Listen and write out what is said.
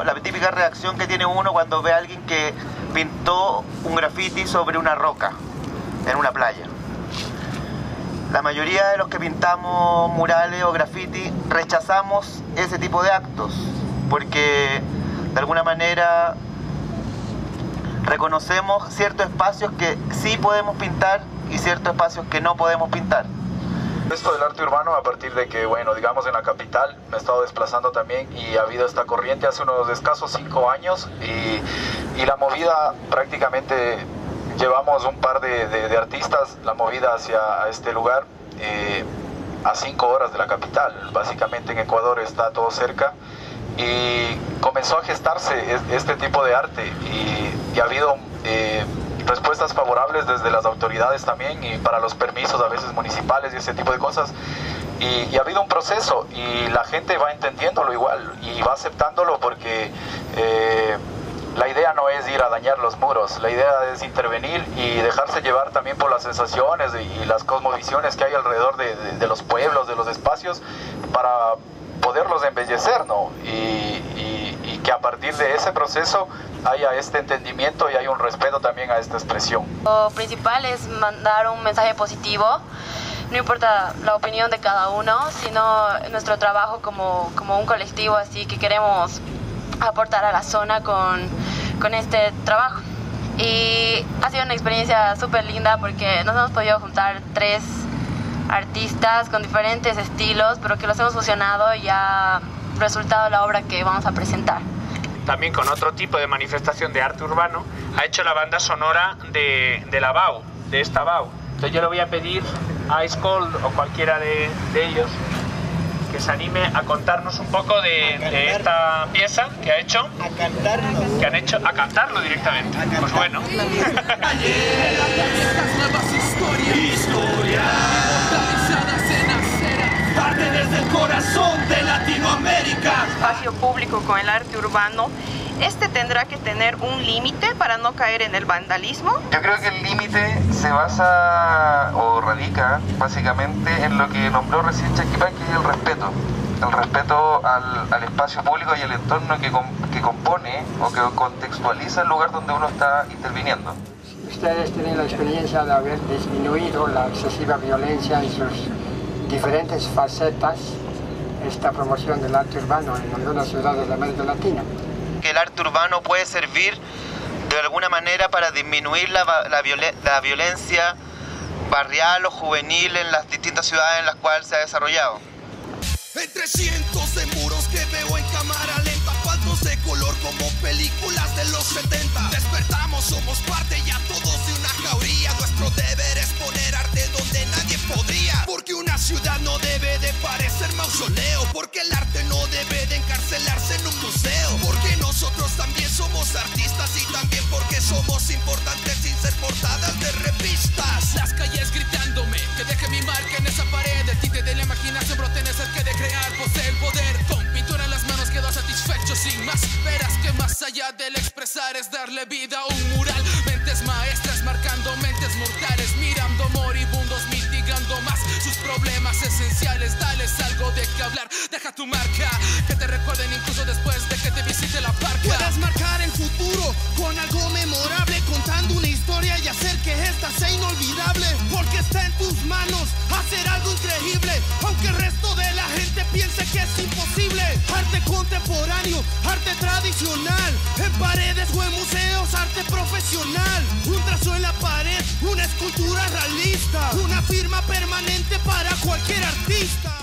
La típica reacción que tiene uno cuando ve a alguien que pintó un graffiti sobre una roca en una playa. La mayoría de los que pintamos murales o graffiti rechazamos ese tipo de actos porque de alguna manera reconocemos ciertos espacios que sí podemos pintar y ciertos espacios que no podemos pintar. Esto del arte urbano a partir de que, bueno, digamos en la capital me he estado desplazando también y ha habido esta corriente hace unos escasos cinco años y, y la movida prácticamente llevamos un par de, artistas, la movida hacia este lugar eh, a cinco horas de la capital, básicamente en Ecuador está todo cerca y comenzó a gestarse este tipo de arte y, y ha habido eh, respuestas favorables desde las autoridades también y para los permisos a veces municipales y ese tipo de cosas. Y, ha habido un proceso y la gente va entendiéndolo igual y va aceptándolo porque eh, la idea no es ir a dañar los muros, la idea es intervenir y dejarse llevar también por las sensaciones y las cosmovisiones que hay alrededor de, los pueblos, de los espacios, para poderlos embellecer, ¿no? Que a partir de ese proceso haya este entendimiento y haya un respeto también a esta expresión. Lo principal es mandar un mensaje positivo, no importa la opinión de cada uno, sino nuestro trabajo como, como un colectivo, así que queremos aportar a la zona con, con este trabajo. Y ha sido una experiencia súper linda porque nos hemos podido juntar tres artistas con diferentes estilos, pero que los hemos fusionado y ha resultado la obra que vamos a presentar. También con otro tipo de manifestación de arte urbano, ha hecho la banda sonora de, de la BAU, de esta BAU. Entonces yo le voy a pedir a Ice Cold o cualquiera de, de ellos que se anime a contarnos un poco de, de, esta pieza que ha hecho. A cantarnos. Que han hecho, a cantarlo directamente. Pues bueno. Parte público con el arte urbano. Este tendrá que tener un límite para no caer en el vandalismo. Yo creo que el límite se basa o radica básicamente en lo que nombró recién Chaquipa, que es el respeto. El respeto al, al espacio público y al entorno que, que compone o que contextualiza el lugar donde uno está interviniendo. Ustedes tienen la experiencia de haber disminuido la excesiva violencia en sus diferentes facetas esta promoción del arte urbano en algunas ciudades de América Latina. Que el arte urbano puede servir de alguna manera para disminuir la, la, la violencia barrial o juvenil en las distintas ciudades en las cuales se ha desarrollado. Entre cientos de muros que veo en cámara lenta, faltos de color como películas de los 70. Despertamos, somos parte ya todos de una jauría. Porque nosotros también somos artistas y también porque somos importantes sin ser portadas de revistas. Las calles gritándome que deje mi marca en esa pared. El tinte de la imaginación brote en que de crear posee el poder. Con pintura en las manos quedo satisfecho sin más. Verás que más allá del expresar es darle vida a un mural. Mentes maestras marcando mentes mortales, mirando moribundos, sus problemas esenciales. Dales algo de qué hablar, deja tu marca. Que te recuerden incluso después de que te visite la parca. Puedes marcar el futuro con algo memorable, contando una historia y hacer que esta sea inolvidable. Porque está en tus manos hacer algo increíble, aunque el resto de la gente piense que es imposible. Arte contemporáneo, arte tradicional, en paredes o en museos, arte profesional. Un trazo en la pared, una escultura realista, una firma permanente para cualquier artista.